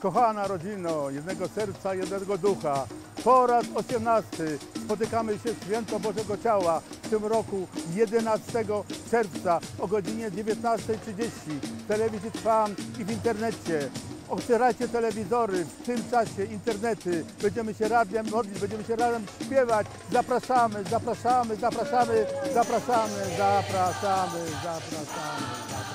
Kochana rodzino, jednego serca, jednego ducha. Po raz 18 spotykamy się w Święto Bożego Ciała w tym roku 11 czerwca o godzinie 19.30 w telewizji Trwam i w internecie. Otwierajcie telewizory, w tym czasie internety. Będziemy się razem modlić, będziemy się razem śpiewać. Zapraszamy, zapraszamy, zapraszamy, zapraszamy, zapraszamy, zapraszamy, zapraszamy.